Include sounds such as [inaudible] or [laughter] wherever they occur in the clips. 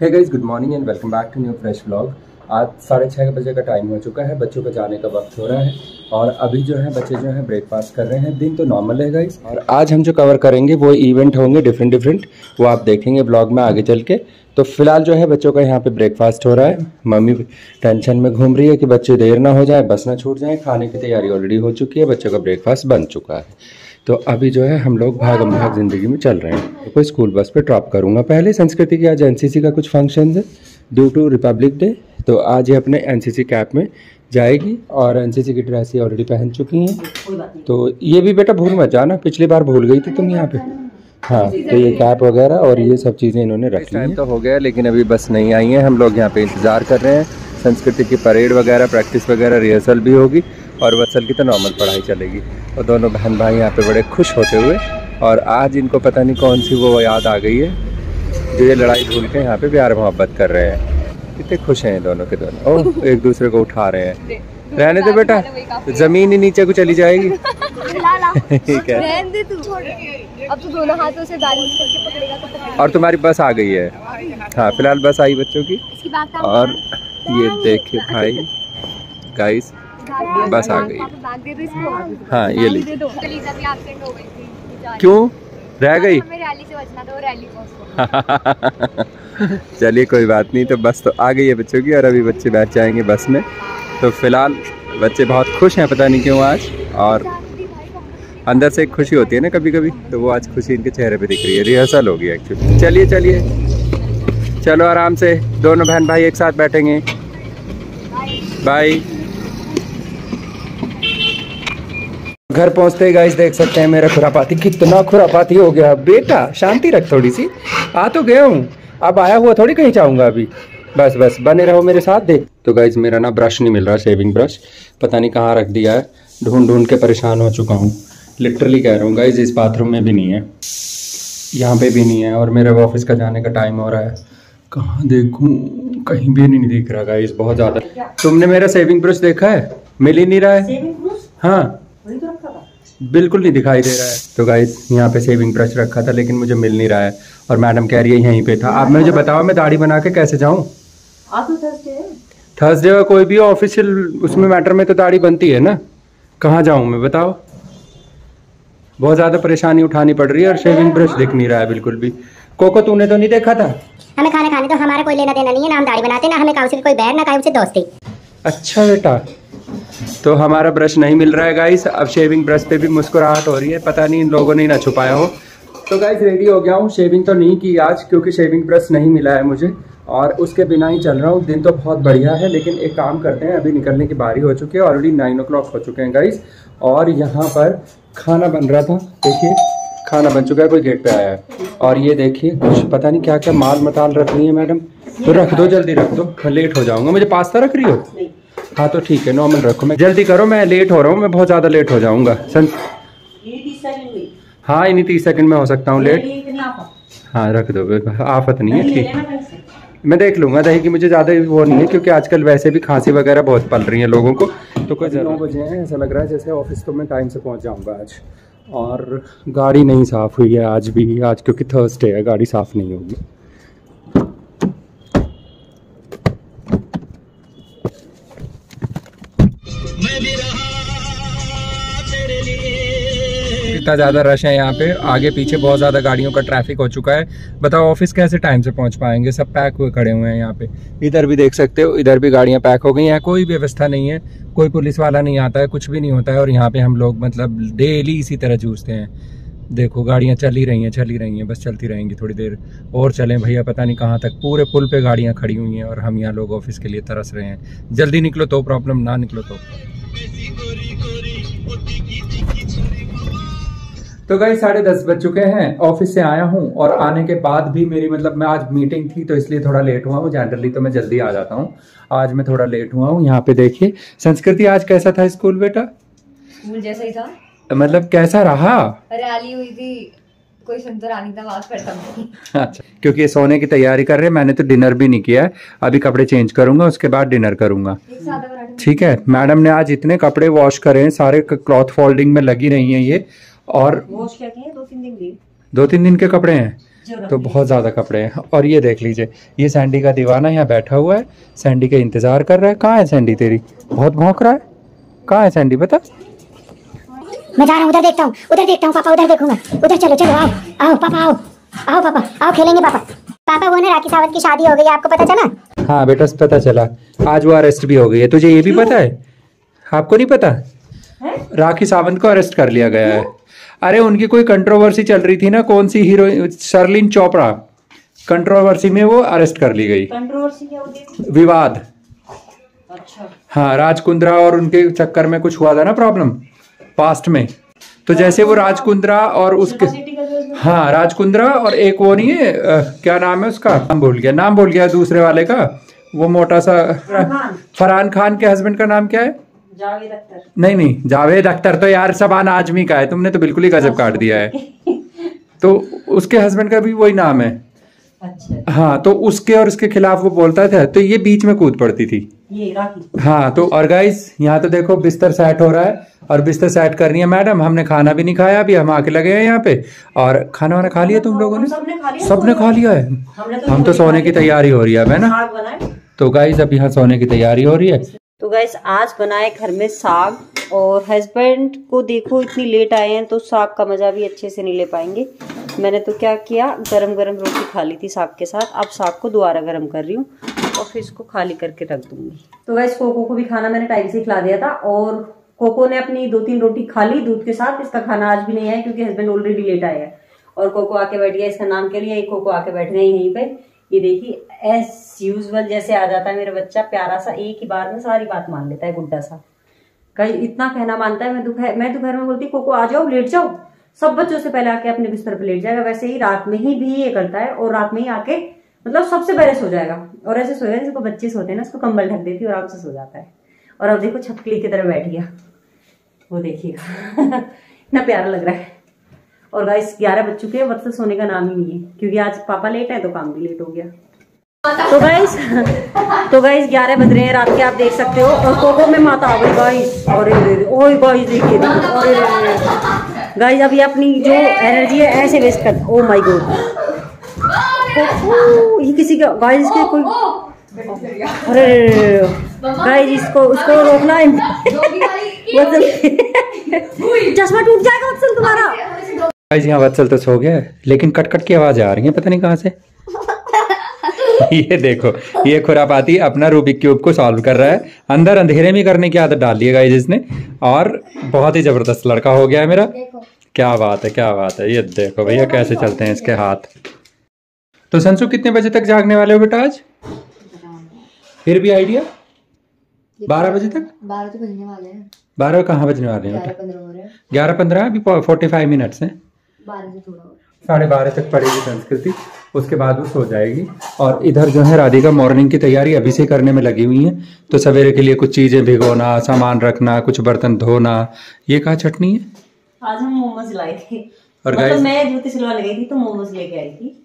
है guys good morning and welcome back to new fresh vlog आज साढ़े छः बजे का टाइम हो चुका है, बच्चों का जाने का वक्त हो रहा है और अभी जो है बच्चे जो है ब्रेकफास्ट कर रहे हैं। दिन तो नॉर्मल है गाइज़ और आज हम जो कवर करेंगे वो इवेंट होंगे डिफरेंट डिफरेंट वो आप देखेंगे ब्लॉग में आगे चल के। तो फ़िलहाल जो है बच्चों का यहाँ पे ब्रेकफास्ट हो रहा है। मम्मी टेंशन में घूम रही है कि बच्चे देर ना हो जाए, बस ना छूट जाए। खाने की तैयारी ऑलरेडी हो चुकी है, बच्चों का ब्रेकफास्ट बन चुका है। तो अभी जो है हम लोग भागम भाग ज़िंदगी में चल रहे हैं। तो कोई स्कूल बस पे ड्रॉप करूँगा। पहले संस्कृति की आज एनसीसी का कुछ फ़ंक्शन है। ड्यू टू रिपब्लिक डे तो आज ये अपने एनसीसी कैप में जाएगी और एनसीसी की ड्रेस ये ऑलरेडी पहन चुकी हैं। तो ये भी बेटा भूल मत जाना पिछली बार भूल गई थी तुम यहाँ पे। हाँ तो ये कैप वगैरह और ये सब चीज़ें इन्होंने रखी टाइम तो हो गया लेकिन अभी बस नहीं आई है। हम लोग यहाँ पे इंतज़ार कर रहे हैं। संस्कृति की परेड वगैरह प्रैक्टिस वगैरह रिहर्सल भी होगी। और वत्सल की तो नॉर्मल पढ़ाई चलेगी। और दोनों बहन भाई यहाँ पे बड़े खुश होते हुए और आज इनको पता नहीं कौन सी वो याद आ गई है जो ये लड़ाई भूल के यहाँ पे प्यार मोहब्बत कर रहे हैं। कितने खुश हैं दोनों के दोनों। ओह एक दूसरे को उठा रहे हैं। रहने दे बेटा ज़मीन ही नीचे को चली जाएगी। ठीक है। अब तो दोनों हाथों से बैलेंस करके पकड़ेगा तो और तुम्हारी बस आ गई है। हाँ फ़िलहाल बस आई बच्चों की। और ये देखिए भाई गाइस बस आ गई। हाँ ये ली। क्यों? रह गई? [laughs] चलिए, कोई बात नहीं तो बस तो आ गई है बच्चों की, और अभी बच्चे बैठ जाएँगे बस में। तो फ़िलहाल बच्चे बहुत खुश हैं, पता नहीं क्यों आज, और अंदर से एक खुशी होती है ना कभी कभी तो वो आज खुशी इनके चेहरे पे दिख रही है। रिहर्सल होगी एक्चुअली चलिए चलिए। चलो, आराम से। दोनों बहन भाई एक साथ बैठेंगे। बाय घर पहुँचते ही गाइस देख सकते हैं मेरा खुरापाती कितना खुरापाती हो गया। बेटा शांति रख थोड़ी सी। आ तो गया हूँ। अब आया हुआ थोड़ी कहीं चाहूँगा अभी। बस बस बने रहो मेरे साथ देख। तो गाइज़ मेरा ना ब्रश नहीं मिल रहा शेविंग ब्रश पता नहीं कहाँ रख दिया है। ढूंढ ढूंढ के परेशान हो चुका हूँ। लिटरली कह रहा हूँ गाइज़ इस बाथरूम में भी नहीं है। यहाँ पे भी नहीं है और मेरे ऑफ़िस का जाने का टाइम हो रहा है। कहाँ देखूँ? कहीं भी नहीं दिख रहा गाइज़ बहुत ज़्यादा। तुमने मेरा सेविंग ब्रश देखा है? मिल ही नहीं रहा है। हाँ। बिल्कुल नहीं दिखाई दे रहा है। तो गाइस यहाँ पे सेविंग ब्रश रखा था लेकिन मुझे मिल नहीं रहा है। और मैडम कह रही है यहीं पे था। आप मुझे बताओ मैं दाढ़ी बना के कैसे जाऊँ? थर्सडे का कोई भी ऑफिशियल उसमें मैटर में तो दाढ़ी बनती है ना? कहाँ जाऊँ मैं बताओ? बहुत ज़्यादा परेशानी उठानी पड़ रही है और शेविंग ब्रश दिख नहीं रहा है बिल्कुल भी। कोको तूने तो नहीं देखा था? हमें खाना खाने तो हमारा कोई लेना देना नहीं है ना हम दाढ़ी बनाते ना हमें काउंसिल कोई बैर ना काउंसिल दोस्ती। अच्छा बेटा तो हमारा ब्रश नहीं मिल रहा है गाइस अब शेविंग ब्रश पे भी मुस्कुराहट हो रही है. पता नहीं इन लोगों ने ना छुपाया हो. तो गाइस रेडी हो गया हूँ. शेविंग तो नहीं की आज, क्योंकि शेविंग ब्रश नहीं मिला है मुझे. और उसके बिना ही चल रहा हूँ. दिन तो बहुत बढ़िया है, लेकिन एक काम करते हैं. अभी निकलने की बारी हो चुकी है. ऑलरेडी नाइन ओ हो चुके हैं गाइस और यहाँ पर खाना बन रहा था. देखिए, खाना बन चुका है, कोई गेट पे आया है. और ये देखिए, कुछ पता नहीं क्या क्या माल मताल रख रही है मैडम तो रख दो, जल्दी रख दो. लेट हो जाऊँगा. मुझे पास्ता रख रही हो? हाँ तो ठीक है नॉर्मल रखो। मैं जल्दी करो मैं लेट हो रहा हूँ मैं बहुत ज़्यादा लेट हो जाऊँगा। सन हाँ इन्हीं तीस सेकंड में हो सकता हूँ लेट हाँ रख दो आफत नहीं है ठीक मैं देख लूँगा दही की मुझे ज़्यादा वो नहीं है क्योंकि आजकल वैसे भी खांसी वगैरह बहुत पल रही है लोगों को। तो कोई नौ बजे हैं ऐसा लग रहा है जैसे ऑफ़िस तो मैं टाइम से पहुँच जाऊँगा आज। और गाड़ी नहीं साफ़ हुई है आज भी आज क्योंकि थर्सडे है गाड़ी साफ़ नहीं होगी। इतना ज़्यादा रश है यहाँ पे। आगे पीछे बहुत ज़्यादा गाड़ियों का ट्रैफ़िक हो चुका है। बताओ ऑफ़िस कैसे टाइम से पहुँच पाएँगे? सब पैक हुए खड़े हुए हैं यहाँ पे। इधर भी देख सकते हो, इधर भी गाड़ियाँ पैक हो गई हैं। कोई व्यवस्था नहीं है। कोई पुलिस वाला नहीं आता है, कुछ भी नहीं होता है। और यहाँ पे हम लोग मतलब डेली इसी तरह जूझते हैं। देखो, गाड़ियाँ चल ही रही हैं, चल ही रही हैं। बस चलती रहेंगी थोड़ी देर। और चलें भैया, पता नहीं कहाँ तक। पूरे पुल पे गाड़ियाँ खड़ी हुई हैं और हम यहाँ लोग ऑफ़िस के लिए तरस रहे हैं। जल्दी निकलो तो प्रॉब्लम ना निकलो तो तो गई साढ़े दस बज चुके हैं ऑफ़िस से आया हूँ और आने के बाद भी मेरी मतलब मैं आज मीटिंग थी तो इसलिए थोड़ा लेट हुआ हूँ। जनरली तो मैं जल्दी आ जाता हूँ। आज मैं थोड़ा लेट हुआ हूँ। यहाँ पे देखिए संस्कृति आज कैसा था स्कूल बेटा? स्कूल जैसा ही था। मतलब कैसा रहा? रैली हुई थी। कोई सुनता रानी था बात करता अच्छा क्योंकि ये सोने की तैयारी कर रहे हैं मैंने तो डिनर भी नहीं किया है। अभी कपड़े चेंज करूँगा उसके बाद डिनर करूँगा। ठीक है मैडम ने आज इतने कपड़े वॉश करे हैं सारे क्लॉथ फोल्डिंग में लगी रही हैं ये। और दो तीन दिन दो तीन दिन के कपड़े हैं? तो बहुत ज़्यादा कपड़े हैं। और ये देख लीजिए ये सैंडी का दीवाना यहाँ बैठा हुआ है। सैंडी का इंतज़ार कर रहा है। कहाँ है सैंडी तेरी? बहुत भौंक रहा है? कहाँ है सैंडी बता? मैं जा रहा हूँ उधर देखता हूँ उधर देखता हूँ पापा उधर देखूँगा। उधर चलो चलो आओ आओ पापा आओ आओ पापा आओ खेलेंगे पापा। पापा वो ना राखी सावंत की शादी हो गई आपको पता चला? हाँ बेटा पता चला। आज वो अरेस्ट भी हो गई है। तुझे ये भी पता है? आपको नहीं पता? राखी सावंत को अरेस्ट कर लिया गया है। अरे उनकी कोई कंट्रोवर्सी चल रही थी ना कौन सी हीरो शर्लिन चोपड़ा कंट्रोवर्सी में वो अरेस्ट कर ली गई। कंट्रोवर्सी क्या होती विवाद। अच्छा। हाँ राज कुंद्रा और उनके चक्कर में कुछ हुआ था ना प्रॉब्लम पास्ट में। तो जैसे वो राज कुंद्रा और उसके है हाँ राज कुंद्रा और एक वो नहीं है अ, क्या नाम है उसका? नाम भूल गया नाम भूल गया दूसरे वाले का। वो मोटा सा फरहान। खान के हस्बैंड का नाम क्या है? जावेद अख्तर। नहीं नहीं जावेद अख्तर तो यार सबान आजमी का है तुमने तो बिल्कुल ही गजब काट दिया है। [laughs] तो उसके हस्बैंड का भी वही नाम है। अच्छा। हाँ तो उसके और उसके खिलाफ वो बोलता था तो ये बीच में कूद पड़ती थी। ये राखी। हाँ तो और गाइस यहाँ तो देखो बिस्तर सेट हो रहा है और बिस्तर सेट करनी है मैडम हमने खाना भी नहीं खाया अभी हम आके लगे हैं यहाँ पे। और खाना वाना खा लिया तुम लोगों ने? सबने खा लिया खा लिया है? तो हम तो सोने की तैयारी हो रही है अब, है ना? तो गाइस अब यहाँ सोने की तैयारी हो रही है। तो गैस आज बनाए घर में साग और हस्बैंड को देखो, इतनी लेट आए हैं तो साग का मज़ा भी अच्छे से नहीं ले पाएँगे। मैंने तो क्या किया गरम गरम रोटी खा ली थी साग के साथ। अब साग को दोबारा गरम कर रही हूँ और फिर इसको खाली करके रख दूँगी। तो गैस कोको को भी खाना मैंने टाइम से खिला दिया था और कोको ने अपनी दो तीन रोटी खा ली दूध के साथ। इसका खाना आज भी नहीं आया क्योंकि हस्बैंड ऑलरेडी लेट आया है। और कोको आके बैठ गया, इसका नाम के लिए कोको आके बैठ गए यहीं पे। ये देखिए एस यूजल जैसे आ जाता है मेरा बच्चा, प्यारा सा, एक ही बार में सारी बात मान लेता है, गुड्डा सा। कहीं इतना कहना मानता है, मैं दोपहर मैं दोपहर में बोलती, कोको, आ जाओ, लेट जाओ। सब बच्चों से पहले आके अपने बिस्तर पर लेट जाएगा। वैसे ही रात में ही भी ये करता है और रात में ही आके मतलब सबसे पहले सो जाएगा। और ऐसे सोएगा जिसको बच्चे सोते हैं ना, उसको कंबल ढक देती है और आराम से सो जाता है। और अब देखो छपकली की तरह बैठ गया। वो देखिएगा। [laughs] इतना प्यारा लग रहा है। और गाइस ग्यारह बज चुके हैं मतलब सोने का नाम ही नहीं है क्योंकि आज पापा लेट है तो काम भी लेट हो गया। तो गाइस [laughs] तो गाइस ग्यारह बज रहे हैं रात के आप देख सकते हो और कोको में माता आ गई गाइस अरे रे रे ओए गाइस देखिए अभी अपनी जो एनर्जी है ऐसे वेस्ट कर ओ माय गॉड ये किसी का गाइस इसके कोई अरे गाइस इसको उसको रोकना है। [laughs] [laughs] चश्मा टूट जाएगा तुम्हारा। गाइस यहाँ वत्सल तो सो गया है लेकिन कट कट की आवाज़ आ रही है पता नहीं कहाँ से। ये देखो ये खुरापाती अपना रूबिक क्यूब को सॉल्व कर रहा है। अंदर अंधेरे में करने की आदत डाल ली है गाइस इसने। और बहुत ही ज़बरदस्त लड़का हो गया है मेरा। क्या बात है क्या बात है। ये देखो भैया कैसे चलते हैं इसके हाथ। तो संसु कितने बजे तक जागने वाले हो बेटा आज? फिर भी आइडिया बारह बजे तक? बारह तो बजने वाले हैं। बारह कहाँ बजने वाले हैं ग्यारह पंद्रह अभी फोर्टी फाइव मिनट्स हैं। बारह से थोड़ा साढ़े बारह तक पढ़ेगी संस्कृति उसके बाद वो सो जाएगी। और इधर जो है राधिका मॉर्निंग की तैयारी अभी से करने में लगी हुई है। तो सवेरे के लिए कुछ चीज़ें भिगोना सामान रखना कुछ बर्तन धोना ये कहा चटनी है? आज हम मोमोज लाए थे। और मतलब मैं जूते सिलवाने गई थी तो मोमोज लेके आई थी।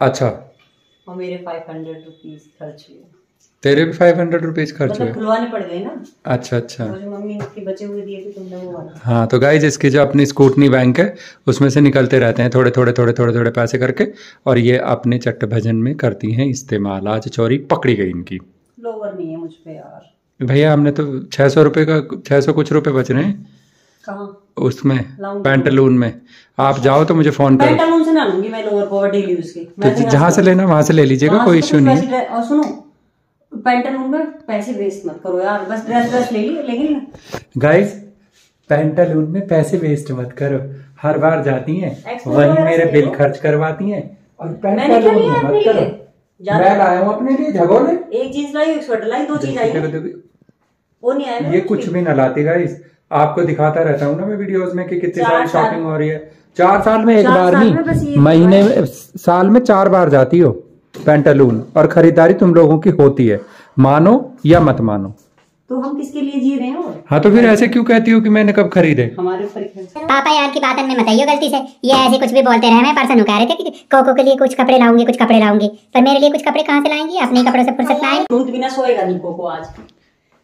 अच्छा। और मेरे फाइव हंड्रेड रुपीज़ खर्च हुए। तेरे भी फाइव हंड्रेड रुपीज़ खर्च मतलब हुए। खुलवाने पड़ गए ना? अच्छा अच्छा। और मम्मी की बचे हुए दिए थे तुमने वो वाला? हाँ तो गाइज़ इसकी जो अपनी स्कूटनी बैंक है उसमें से निकलते रहते हैं थोड़े थोड़े थोड़े थोड़े थोड़े पैसे करके। और ये अपने चट्ट भजन में करती हैं इस्तेमाल। आज चोरी पकड़ी गई इनकी। लोवर नहीं है मुझ पे यार। भैया हमने तो छह सौ रुपये का छह सौ कुछ रुपए बच रहे हैं। उसमें पैंटलून में। आप जाओ तो मुझे फ़ोन करो। पैंटालून से ना लूँगी मैं लोअर पावर डेली यूज़ की जहाँ से लेना वहाँ से ले लीजिएगा कोई से इश्यू तो नहीं। है और सुनो पैंटालून में पैसे वेस्ट मत करो यार बस ड्रेस ड्रेस ले ली लेकिन गाइस पैंटालून में पैसे वेस्ट मत करो। हर बार जाती हैं वही मेरे बिल खर्च करवाती हैं। और पैंटालून में मत करो। मैं लाया हूँ अपने लिए झगोले एक चीज़ लाई एक स्वेटर लाई दो चीज़ आई वो नहीं आया ये कुछ भी। ना लाती गाइस आपको दिखाता रहता हूँ ना मैं वीडियोस में कि कितनी सारी शॉपिंग हो रही है। चार साल में एक बार नहीं महीने में साल में चार बार जाती हो। पैंटालून और खरीदारी तुम लोगों की होती है। मानो या मत मानो। तो हम किसके लिए जी रहे हैं हाँ तो फिर ऐसे क्यों कहती हो कि मैंने कब खरीदे? हमारे ऊपर पापा यार की बात में मत आइयो गलती से। ये ऐसे कुछ भी बोलते रहे मैं परसों कह रहे थे कि कोको के लिए कुछ कपड़े लाऊँगी कुछ कपड़े लाऊँगी। पर मेरे लिए कुछ कपड़े कहाँ से लाएँगी? अपने ही कपड़ों से फुर्सत ना दूध बिना सोएगा निको को आज।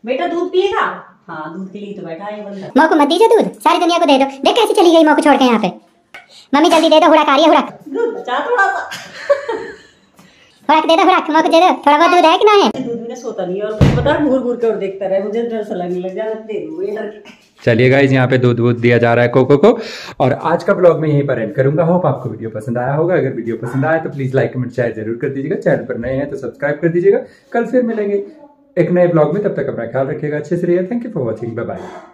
बेटा दूध पिएगा? हाँ दूध के लिए तो बैठा है बंदा। मौको मत दीजिए दूध सारी दुनिया को दे दो। देख कैसे चली गई मौको छोड़ के यहाँ पे। मम्मी जल्दी दे दो हुड़क आ रही है हुड़क। दूध बचा थोड़ा सा। हुड़क दे दो हुड़क मक दे दो थोड़ा बहुत दूध है कि ना है? दूध में सोता नहीं और मुझे पता घूर घूर के और देखता रहे मुझे डर सा लगने लग जाए दे दूँ ये डर के। चलिए गाइज़ यहाँ पे दूध वूध दिया जा रहा है कोको को और आज का ब्लॉग मैं यहीं पर एंड करूँगा। होप आपको वीडियो पसंद आया होगा। अगर वीडियो पसंद आया तो प्लीज़ लाइक कमेंट शेयर ज़रूर कर दीजिएगा। चैनल पर नए हैं तो सब्सक्राइब कर दीजिएगा। कल फिर मिलेंगे एक नए ब्लॉग में। तब तक अपना ख्याल रखिएगा। अच्छे से रहिए। Thank you for watching bye bye